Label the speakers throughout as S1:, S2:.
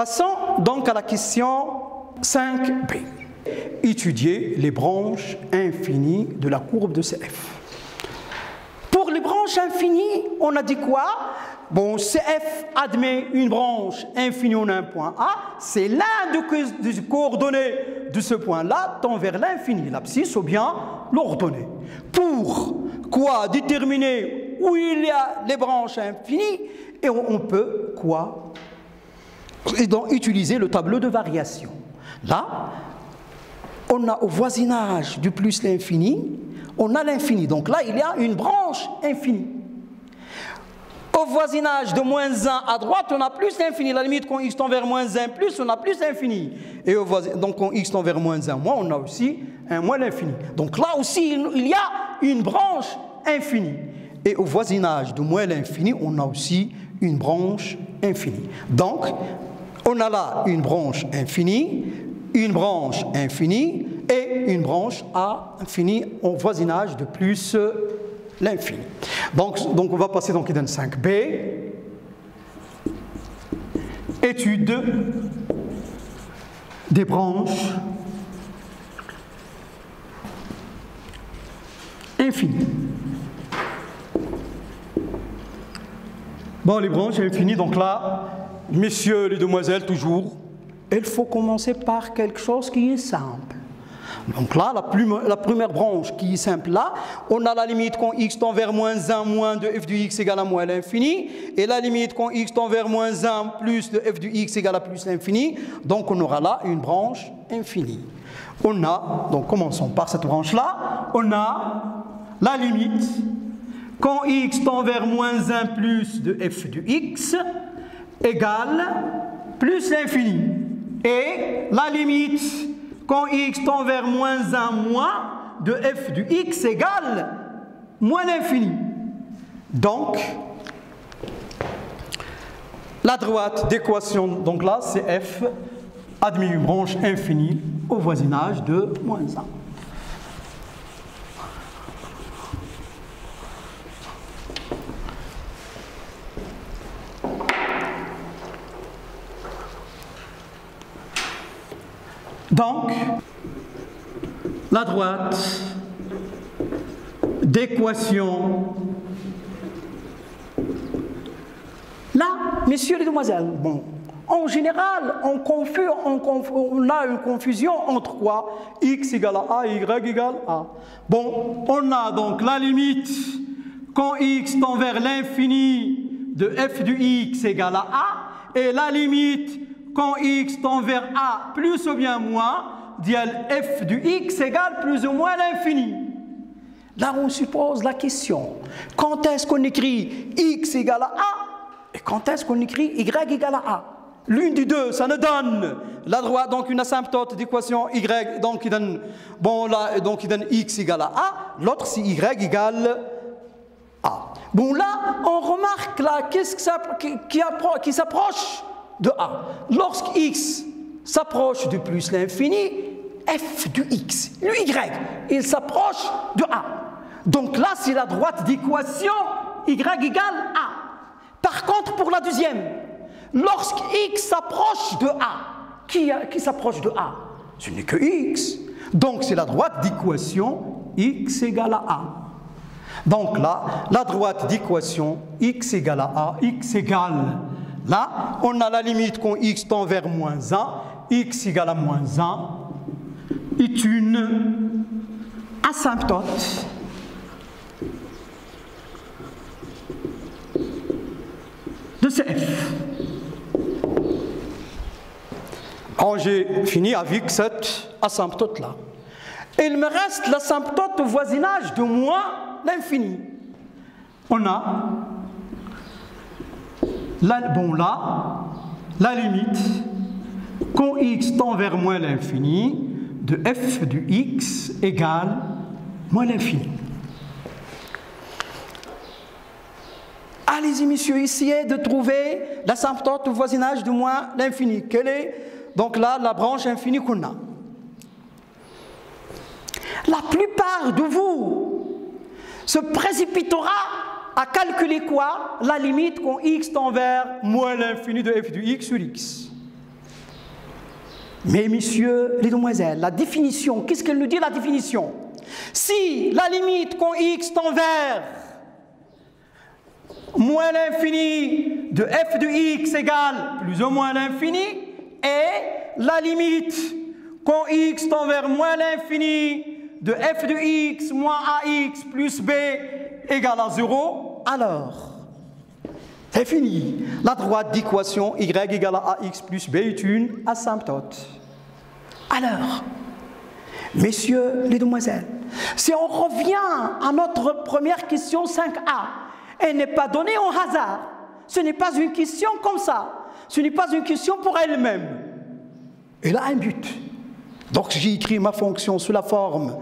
S1: Passons donc à la question 5b. Étudier les branches infinies de la courbe de CF. Pour les branches infinies, on a dit quoi? Bon, CF admet une branche infinie en un point A, c'est l'un des coordonnées de ce point-là tend vers l'infini, l'abscisse ou bien l'ordonnée. Pour quoi déterminer où il y a les branches infinies, et on peut quoi et donc utiliser le tableau de variation. Là, on a au voisinage du plus l'infini, on a l'infini. Donc là, il y a une branche infinie. Au voisinage de moins 1 à droite, on a plus l'infini. La limite, quand x tend vers moins 1 plus, on a plus l'infini. Et donc quand x tend vers moins 1 moins, on a aussi un moins l'infini. Donc là aussi, il y a une branche infinie. Et au voisinage de moins l'infini, on a aussi une branche infinie. Donc, on a là une branche infinie, une branche infinie et une branche à infini au voisinage de plus l'infini. Donc, donc on va passer donc donne 5b. Étude des branches infinies. Bon, les branches infinies, donc là, messieurs, les demoiselles, toujours, il faut commencer par quelque chose qui est simple. Donc là, la, première branche qui est simple là, on a la limite quand x tend vers moins 1 moins de f du x égale à moins l'infini, et la limite quand x tend vers moins 1 plus de f du x égale à plus l'infini, donc on aura là une branche infinie. On a, donc commençons par cette branche-là, on a la limite quand x tend vers moins 1 plus de f du x, égale plus l'infini. Et la limite, quand x tend vers moins 1 moins, de f du x égale moins l'infini. Donc, la droite d'équation, donc là, c'est f admis une branche infinie au voisinage de moins 1. Donc, la droite d'équation. Là, messieurs et demoiselles, bon, en général, on, a une confusion entre quoi? X égale à a, y égale a. Bon, on a donc la limite quand x tend vers l'infini de f du x égale à a, et la limite quand x tend vers a plus ou bien moins, dial f du x égale plus ou moins l'infini. Là, on suppose la question. Quand est-ce qu'on écrit x égale à a et quand est-ce qu'on écrit y égale à a? L'une des deux, ça ne donne la donc une asymptote d'équation y, donc il donne, donc il donne x égale à a, l'autre c'est y égale a. Bon, là, on remarque là, qu'est-ce qui s'approche? De A. Lorsque x s'approche de plus l'infini, f du x, le y, il s'approche de A. Donc là, c'est la droite d'équation y égale A. Par contre, pour la deuxième, lorsque x s'approche de A, qui, qui s'approche de A? Ce n'est que x. Donc c'est la droite d'équation x égale à A. Donc là, la droite d'équation x égale à A, x égale Là, on a la limite quand x tend vers moins 1, x égale à moins 1, est une asymptote de CF. j'ai fini avec cette asymptote-là. Il me reste l'asymptote au voisinage de moins l'infini. On a bon là, la limite, quand x tend vers moins l'infini, de f du x égale moins l'infini. Allez-y, messieurs, essayez de trouver l'asymptote au voisinage de moins l'infini. Quelle est donc là la branche infinie qu'on a? La plupart de vous se précipitera à calculer quoi? La limite quand x tend vers moins l'infini de f du x sur x. Mais messieurs, les demoiselles, la définition, qu'est-ce qu'elle nous dit la définition? Si la limite quand x tend vers moins l'infini de f de x égale plus ou moins l'infini, et la limite quand x tend vers moins l'infini de f de x moins ax plus b égale à 0, alors c'est fini. La droite d'équation y égale à ax plus b est une asymptote. Alors, messieurs les demoiselles, si on revient à notre première question 5a, elle n'est pas donnée au hasard. Ce n'est pas une question comme ça. Ce n'est pas une question pour elle-même. Elle a un but. Donc j'ai écrit ma fonction sous la forme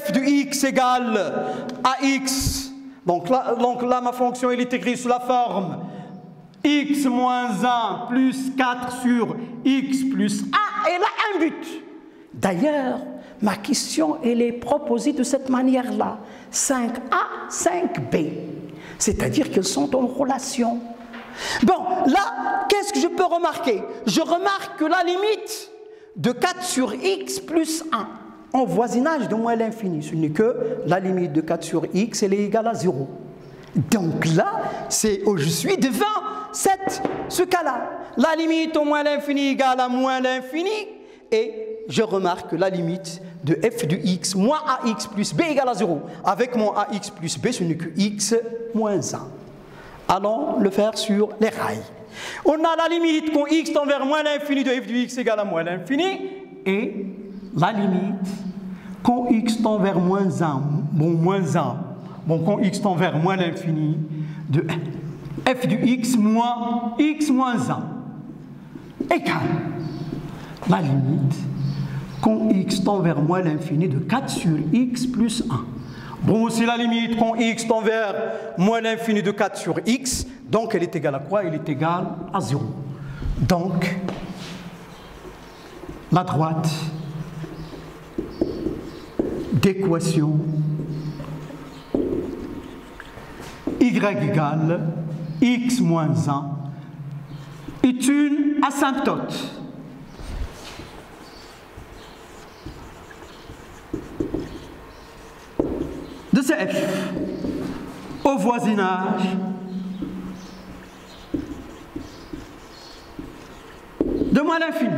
S1: f de x égale ax donc là, donc là, ma fonction, elle est écrite sous la forme x moins 1 plus 4 sur x plus 1. Elle a un but. D'ailleurs, ma question, elle est proposée de cette manière-là. 5a, 5b. C'est-à-dire qu'elles sont en relation. Bon, là, qu'est-ce que je peux remarquer? Je remarque que la limite de 4 sur x plus 1 en voisinage de moins l'infini. Ce n'est que la limite de 4 sur x, elle est égale à 0. Donc là, c'est où je suis devant cette, ce cas-là. La limite au moins l'infini égale à moins l'infini, et je remarque la limite de f de x moins ax plus b égale à 0. Avec mon ax plus b, ce n'est que x moins 1. Allons le faire sur les rails. On a la limite quand x tend vers moins l'infini de f de x égale à moins l'infini, et la limite, quand x tend vers moins 1, bon, moins 1, bon, quand x tend vers moins l'infini, de f du x moins x moins 1 égale la limite quand x tend vers moins l'infini de 4 sur x plus 1. Bon, c'est la limite quand x tend vers moins l'infini de 4 sur x, donc elle est égale à quoi? Elle est égale à 0. Donc, la droite d'équation y égale x moins 1 est une asymptote. de f au voisinage de moins l'infini.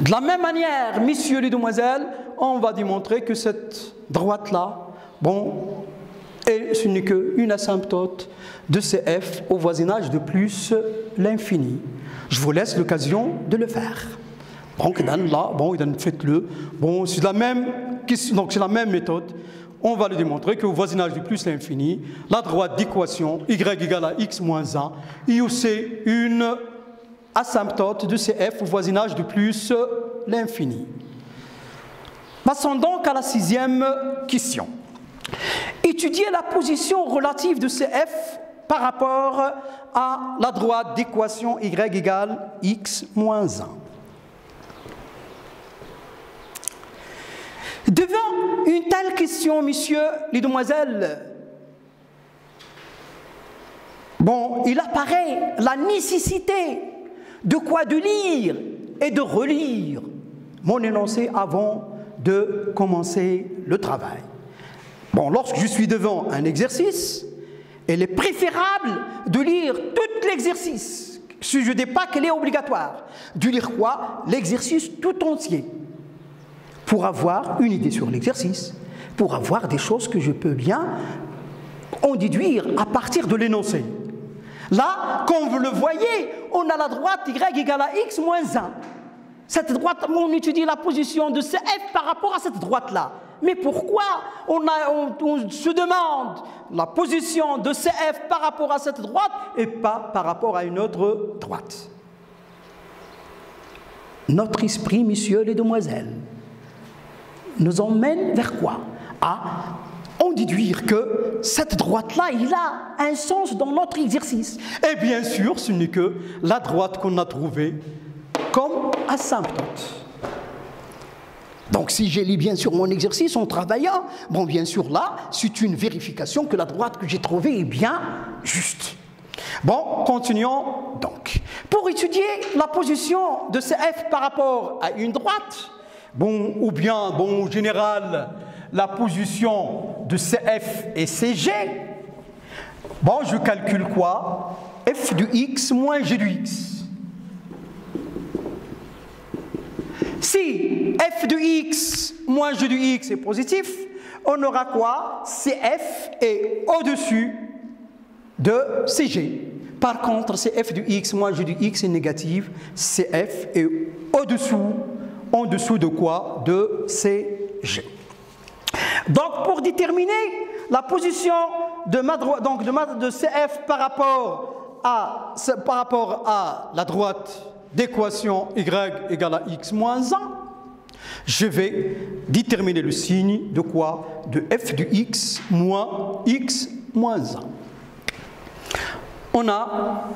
S1: De la même manière, messieurs et demoiselles, on va démontrer que cette droite-là, bon, et ce n'est qu'une asymptote de CF au voisinage de plus l'infini. Je vous laisse l'occasion de le faire. Donc là, bon, faites-le. Bon, c'est la même donc la même méthode. On va le démontrer qu'au voisinage de plus l'infini, la droite d'équation y égale à x moins 1, il c'est une asymptote de CF au voisinage de plus l'infini. Passons donc à la sixième question. Étudier la position relative de CF par rapport à la droite d'équation y égale x moins 1. Devant une telle question, messieurs, les demoiselles, bon, il apparaît la nécessité de quoi de lire et de relire mon énoncé avant de commencer le travail. Bon, lorsque je suis devant un exercice, il est préférable de lire tout l'exercice. Si je ne dis pas qu'elle est obligatoire, de lire quoi? L'exercice tout entier, pour avoir une idée sur l'exercice, pour avoir des choses que je peux bien en déduire à partir de l'énoncé. Là, comme vous le voyez, on a la droite y égale à x moins 1. Cette droite, on étudie la position de CF par rapport à cette droite-là. Mais pourquoi on, se demande la position de CF par rapport à cette droite et pas par rapport à une autre droite? Notre esprit, messieurs les demoiselles, nous emmène vers quoi? À en déduire que cette droite-là, il a un sens dans notre exercice. Et bien sûr, ce n'est que la droite qu'on a trouvée comme asymptote. Donc si j'ai lu bien sûr mon exercice en travaillant, bon bien sûr là, c'est une vérification que la droite que j'ai trouvée est bien juste. Bon, continuons donc, pour étudier la position de CF par rapport à une droite, bon, ou bien, bon, en général, la position de CF et CG, bon, je calcule quoi? F du X moins G du X. Si f de x moins g de x est positif, on aura quoi? CF est au-dessus de CG. Par contre, CF de x moins g de x est négatif, CF est au-dessous, en dessous de quoi? De CG. Donc, pour déterminer la position de, ma CF par rapport à la droite d'équation y égale à x moins 1, je vais déterminer le signe de quoi? De f de x moins x moins 1. On a,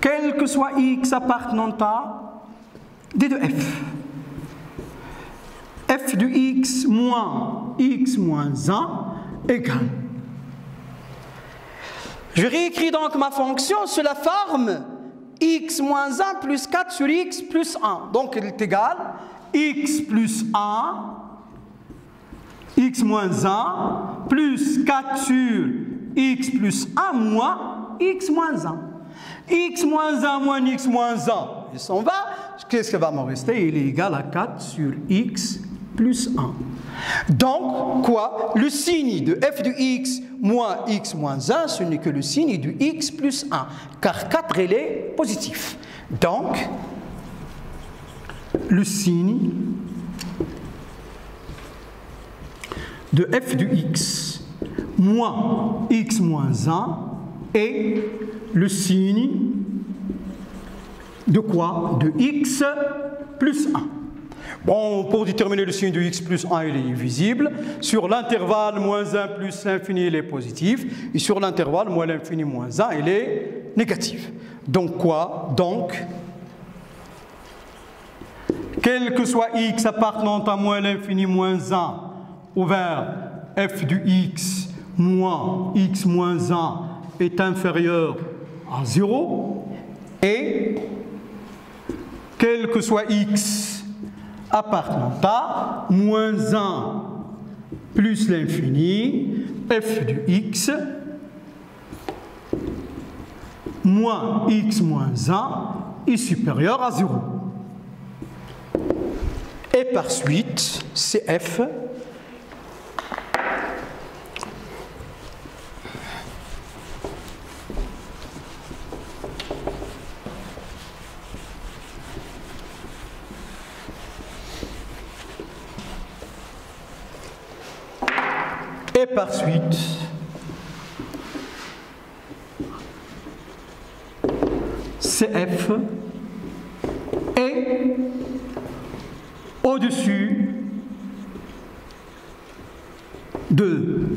S1: quel que soit x appartenant à d de f, f de x moins x moins 1 égale. Je réécris donc ma fonction sous la forme x moins 1 plus 4 sur x plus 1. Donc il est égal x plus 1, x moins 1, plus 4 sur x plus 1 moins x moins 1. x moins 1 moins x moins 1, il s'en va. Qu'est-ce qui va me rester? Il est égal à 4 sur x plus 1. Donc, quoi? Le signe de f de x moins x moins 1, ce n'est que le signe du x plus 1, car 4, il est positif. Donc, le signe de f de x moins x moins 1 est le signe de quoi? De x plus 1. Bon, pour déterminer le signe de x plus 1, il est visible. Sur l'intervalle moins 1 plus l'infini, il est positif. Et sur l'intervalle moins l'infini moins 1, il est négatif. Donc quoi? Donc, quel que soit x appartenant à moins l'infini moins 1 ouvert f du x moins x moins 1 est inférieur à 0 et quel que soit x appartenant à moins 1 plus l'infini, f du x, moins x moins 1 est supérieur à 0. Et par suite, cf Et par suite, CF est au-dessus de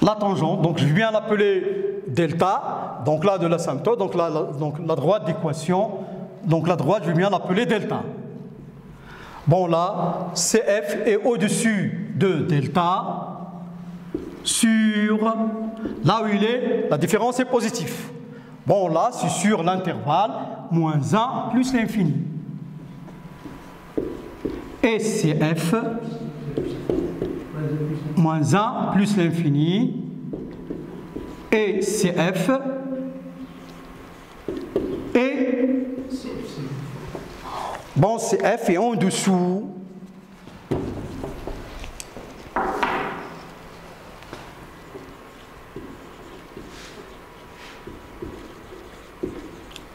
S1: la tangente, donc je viens l'appeler delta, donc là de l'asymptote, donc la, donc la droite d'équation, donc la droite je viens l'appeler delta. Bon là, CF est au-dessus de delta sur là où il est, la différence est positive. Bon là, c'est sur l'intervalle moins 1 plus l'infini. Et CF moins 1 plus l'infini et CF et Bon, F est en dessous.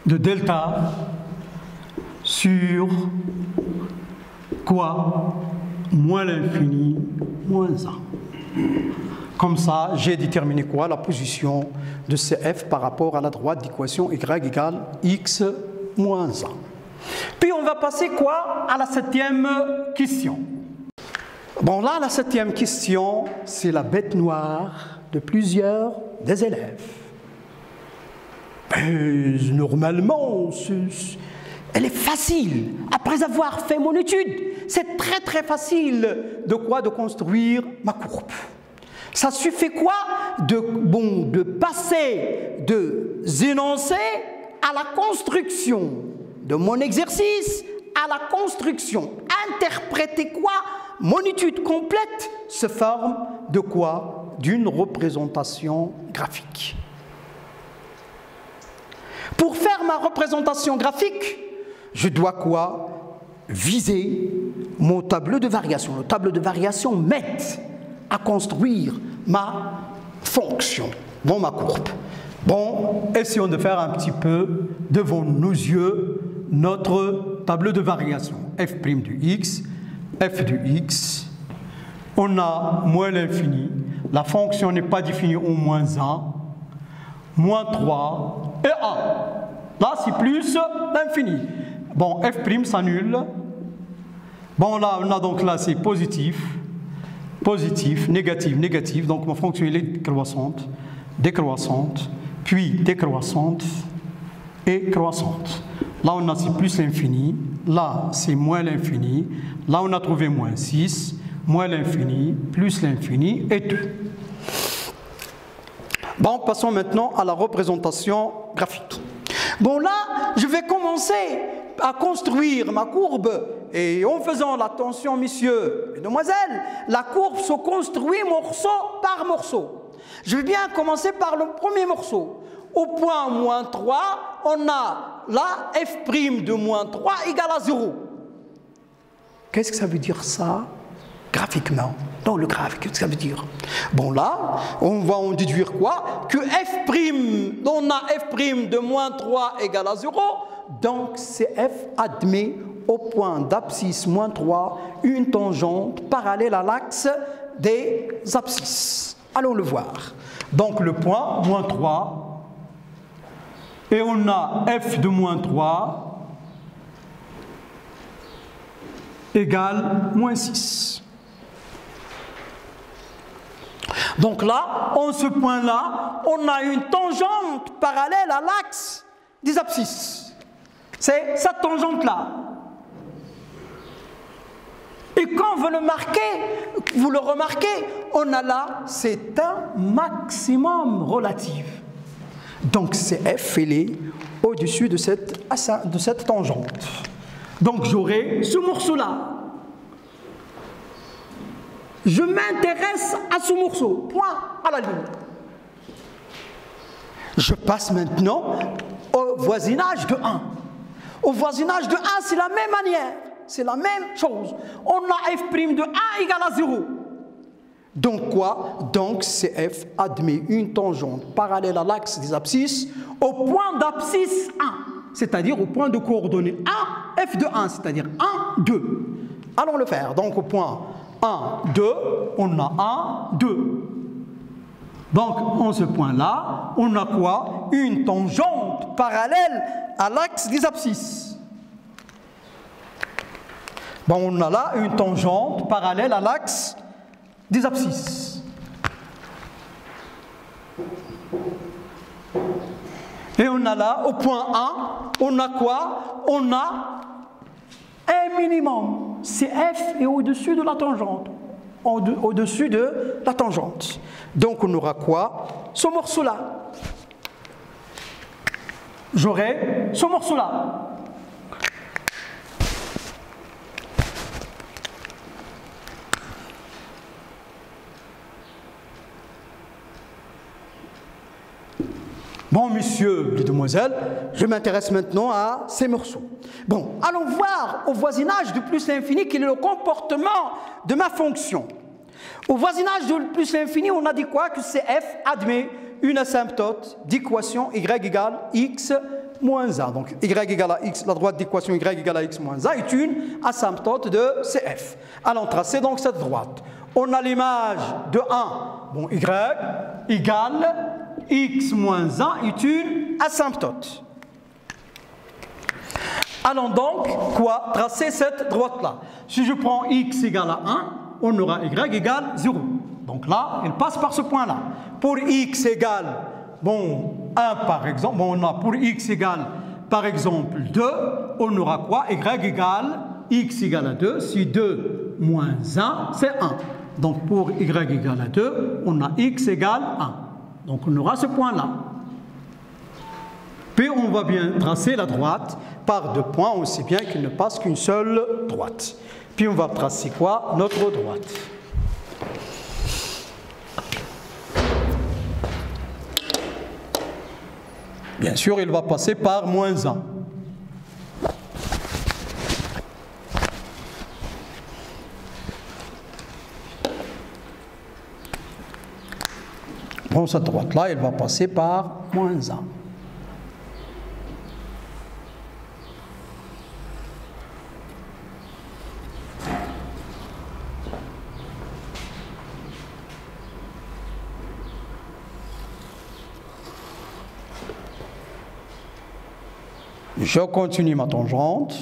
S1: De delta sur quoi? Moins l'infini, moins 1. Comme ça, j'ai déterminé quoi? La position de CF par rapport à la droite d'équation y égale x moins 1. Puis on va passer quoi? À la septième question. Bon là, la septième question, c'est la bête noire de plusieurs des élèves. Ben, normalement, elle est facile. Après avoir fait mon étude, c'est très très facile de quoi De construire ma courbe. Ça suffit quoi de, bon, de passer de énoncés à la construction de mon exercice à la construction. Interpréter quoi? Mon étude complète se forme de quoi? D'une représentation graphique. Pour faire ma représentation graphique, je dois quoi? Viser mon tableau de variation. Le tableau de variation m'aide à construire ma fonction, bon, ma courbe. Bon, essayons de faire un petit peu devant nos yeux notre tableau de variation. f' du x, f du x, on a moins l'infini, la fonction n'est pas définie au moins 1, moins 3 et 1. Là, c'est plus l'infini. Bon, f' s'annule. Bon, là, on a donc là, c'est positif, positif, négatif, négatif. Donc, ma fonction, est décroissante, décroissante, puis décroissante et croissante. Là, on a c'est plus l'infini. Là, c'est moins l'infini. Là, on a trouvé moins 6, moins l'infini, plus l'infini et tout. Bon, passons maintenant à la représentation graphique. Bon, là, je vais commencer à construire ma courbe. Et en faisant l'attention, messieurs et demoiselles, la courbe se construit morceau par morceau. Je vais bien commencer par le premier morceau. Au point moins 3, on a là f' de moins 3 égale à 0. Qu'est-ce que ça veut dire ça graphiquement? Dans le graphique, qu'est-ce que ça veut dire? Bon là, on va en déduire quoi? Que f', on a f' de moins 3 égale à 0, donc c'est f admet au point d'abscisse moins 3 une tangente parallèle à l'axe des abscisses. Allons le voir. Donc le point moins 3 et on a f de moins 3 égale moins 6. Donc là, en ce point-là, on a une tangente parallèle à l'axe des abscisses. C'est cette tangente-là. Et quand vous le marquez, vous le remarquez, on a là, c'est un maximum relatif. Donc c'est F, elle est au-dessus de cette, de cette tangente. Donc j'aurai ce morceau-là. Je m'intéresse à ce morceau, point à la ligne. Je passe maintenant au voisinage de 1. Au voisinage de 1, c'est la même manière, c'est la même chose. On a f' de 1 égale à 0. Donc quoi? Donc CF admet une tangente parallèle à l'axe des abscisses au point d'abscisse 1, c'est-à-dire au point de coordonnées 1, f de 1, c'est-à-dire 1, 2. Allons le faire. Donc au point 1, 2, on a 1, 2. Donc en ce point-là, on a quoi? Une tangente parallèle à l'axe des abscisses. Bon, on a là une tangente parallèle à l'axe des abscisses. Et on a là, au point 1, on a quoi? On a un minimum. C'est f est au-dessus de la tangente. Au-dessus de la tangente. Donc on aura quoi? Ce morceau-là. J'aurai ce morceau-là. Bon, messieurs, les demoiselles, je m'intéresse maintenant à ces morceaux. Bon, allons voir au voisinage du plus l'infini quel est le comportement de ma fonction. Au voisinage du plus l'infini, on a dit quoi Que c'est f admet une asymptote d'équation y égale x moins 1. Donc y égale à x, la droite d'équation y égale à x moins 1 est une asymptote de cf. Allons tracer donc cette droite. On a l'image de 1, bon, y égale x moins 1 est une asymptote. Allons donc, quoi Tracer cette droite-là? Si je prends x égale à 1, on aura y égale 0. Donc là, elle passe par ce point-là. Pour x égale, bon, 1 par exemple, bon, on a pour x égale, par exemple, 2, on aura quoi? Y égale, x égale à 2, si 2 moins 1, c'est 1. Donc pour y égale à 2, on a x égale 1. Donc on aura ce point-là. Puis on va bien tracer la droite par deux points, aussi bien qu'il ne passe qu'une seule droite. Puis on va tracer quoi? Notre droite. Bien sûr, il va passer par moins 1. Bon, cette droite-là, elle va passer par moins 1. Je continue ma tangente.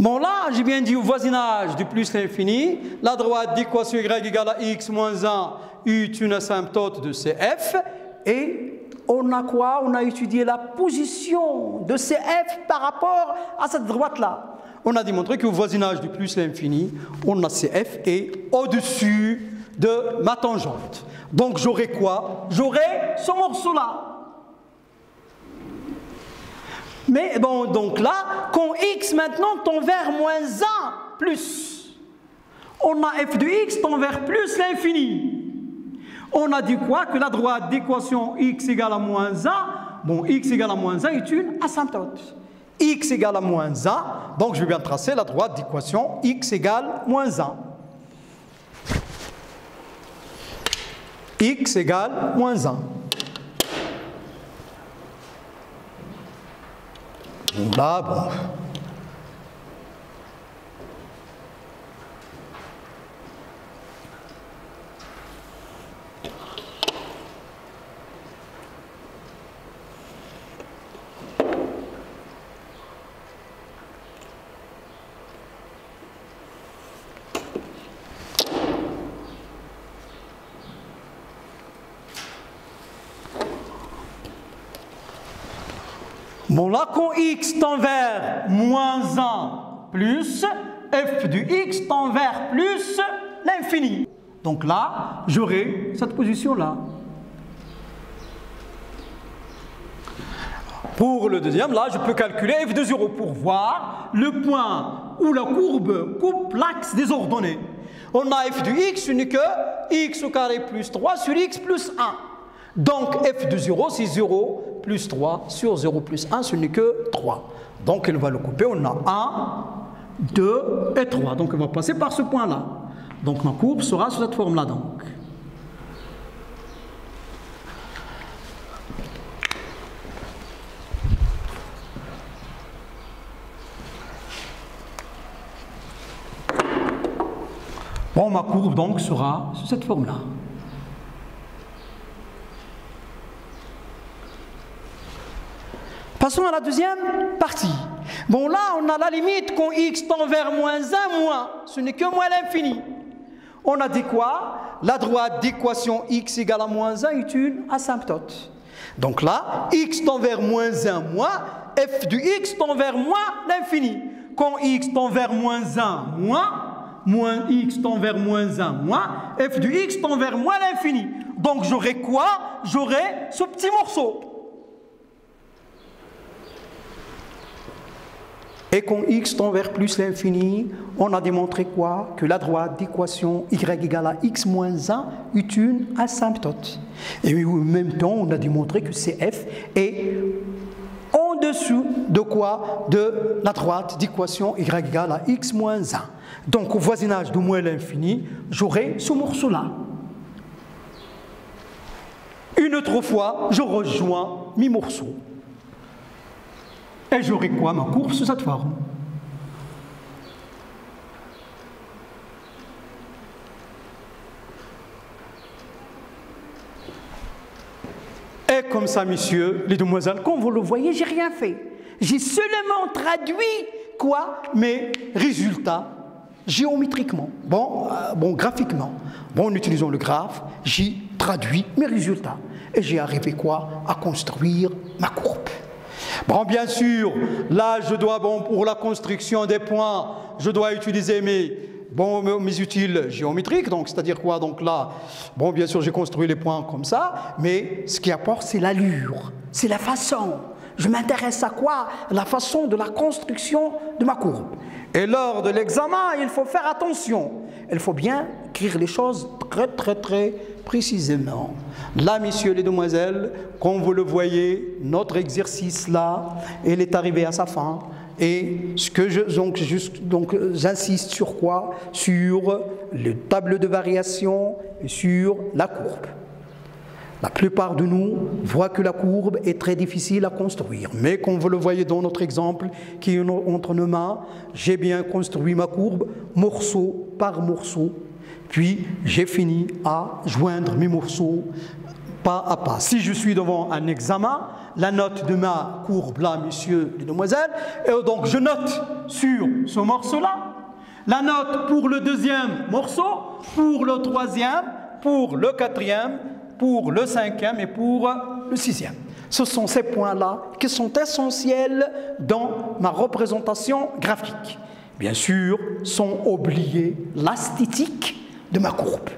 S1: Bon dit au voisinage du plus l'infini, la droite d'équation y égale à x moins 1 est une asymptote de CF et on a quoi? On a étudié la position de CF par rapport à cette droite-là. On a démontré qu'au voisinage du plus l'infini, on a CF et au-dessus de ma tangente. Donc j'aurai quoi? J'aurai ce morceau-là. Mais bon, donc là, quand x maintenant tend vers moins 1 plus, on a f de x tend vers plus l'infini. On a dit quoi? Que la droite d'équation x égale à moins 1, bon, x égale à moins 1 est une asymptote. x égale à moins 1, donc je vais bien tracer la droite d'équation x égale moins 1. x égale moins 1. Là, quand x tend vers moins 1 plus, f du x tend vers plus l'infini. Donc là, j'aurai cette position-là. Pour le deuxième, là, je peux calculer f de 0 pour voir le point où la courbe coupe l'axe des ordonnées. On a f de x, n'est que x au carré plus 3 sur x plus 1. Donc f de 0, c'est 0 plus 3 sur 0 plus 1, ce n'est que 3. Donc il va le couper, on a 1, 2 et 3. Donc on va passer par ce point-là. Donc ma courbe sera sous cette forme-là donc. Bon, ma courbe donc sera sous cette forme-là. Passons à la deuxième partie. Bon, là, on a la limite quand x tend vers moins 1, moins. Ce n'est que moins l'infini. On a dit quoi? La droite d'équation x égale à moins 1 est une asymptote. Donc là, x tend vers moins 1, moins, f du x tend vers moins l'infini. Quand x tend vers moins 1, moins, moins x tend vers moins 1, moins, f du x tend vers moins l'infini. Donc j'aurai quoi? J'aurai ce petit morceau. Et quand x tend vers plus l'infini, on a démontré quoi? Que la droite d'équation y égale à x moins 1 est une asymptote. Et en même temps, on a démontré que CF est en dessous de quoi? De la droite d'équation y égale à x moins 1. Donc au voisinage de moins l'infini, j'aurai ce morceau-là. Une autre fois, je rejoins mes morceaux. Et j'aurai quoi ma courbe sous cette forme Et comme ça, messieurs, les demoiselles, comme vous le voyez, j'ai rien fait. J'ai seulement traduit quoi mes résultats géométriquement, bon, euh, bon graphiquement. Bon, en utilisant le graphe, j'y traduis mes résultats. Et j'ai arrivé quoi À construire ma courbe. Bon, bien sûr, là, je dois, bon, pour la construction des points, je dois utiliser mes, bon, mes utiles géométriques. Donc, c'est-à-dire quoi? Donc là, bon, bien sûr, j'ai construit les points comme ça, mais ce qui apporte, c'est l'allure, c'est la façon. Je m'intéresse à quoi? La façon de la construction de ma courbe. Et lors de l'examen, il faut faire attention. Il faut bien écrire les choses très, très, très précisément. Là, messieurs et demoiselles, comme vous le voyez, notre exercice là, il est arrivé à sa fin. Et ce que je, donc, donc j'insiste sur quoi? Sur le tableau de variation et sur la courbe. La plupart de nous voient que la courbe est très difficile à construire. Mais comme vous le voyez dans notre exemple qui est entre nos mains, j'ai bien construit ma courbe morceau par morceau. Puis j'ai fini à joindre mes morceaux pas à pas. Si je suis devant un examen, la note de ma courbe là, messieurs et demoiselles, et donc je note sur ce morceau-là, la note pour le deuxième morceau, pour le troisième, pour le quatrième, pour le cinquième et pour le sixième. Ce sont ces points-là qui sont essentiels dans ma représentation graphique. Bien sûr, sont oubliés l'esthétique de ma courbe.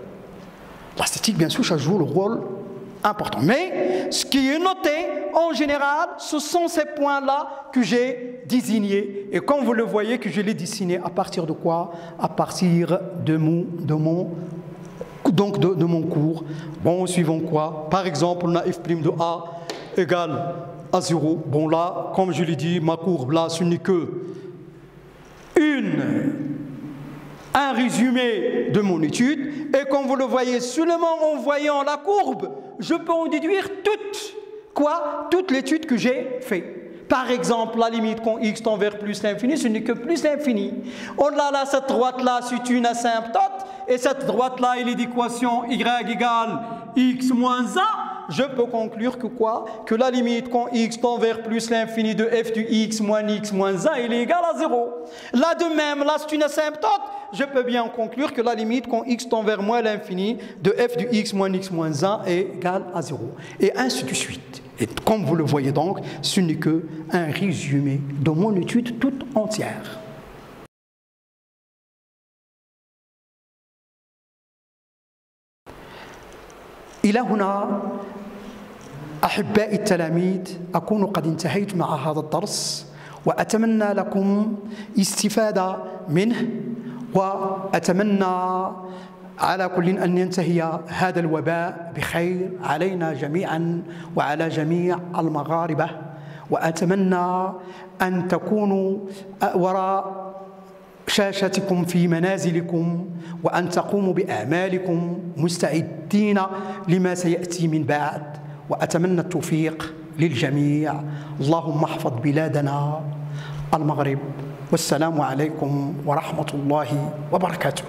S1: L'esthétique, bien sûr, ça joue le rôle important. Mais ce qui est noté, en général, ce sont ces points-là que j'ai désignés. Et comme vous le voyez, que je les dessiné à partir de quoi? À partir de mon, de mon donc de, mon cours. Bon, suivant quoi Par exemple, on a f' de A égale à 0. Bon, là, comme je l'ai dit, ma courbe, là, ce n'est que une, un résumé de mon étude. Et comme vous le voyez, seulement en voyant la courbe, je peux en déduire toute, quoi? Toute l'étude que j'ai faite. Par exemple, la limite quand x tend vers plus l'infini, ce n'est que plus l'infini. On a là, cette droite-là, c'est une asymptote, et cette droite-là, il est d'équation y égale x moins a. Je peux conclure que quoi? Que la limite quand x tend vers plus l'infini de f du x moins x moins a, il est égal à 0. Là de même, là c'est une asymptote, je peux bien conclure que la limite quand x tend vers moins l'infini de f du x moins x moins a est égal à 0. Et ainsi de suite. Et comme vous le voyez donc, ce n'est qu'un résumé de mon étude toute entière. إلى هنا أحبائي التلاميذ أكون قد انتهيت مع هذا الدرس وأتمنى لكم استفادة منه وأتمنى على كل أن ينتهي هذا الوباء بخير علينا جميعا وعلى جميع المغاربة وأتمنى أن تكونوا وراء شاشتكم في منازلكم وأن تقوموا بأعمالكم مستعدين لما سيأتي من بعد. وأتمنى التوفيق للجميع. اللهم احفظ بلادنا المغرب. والسلام عليكم ورحمة الله وبركاته.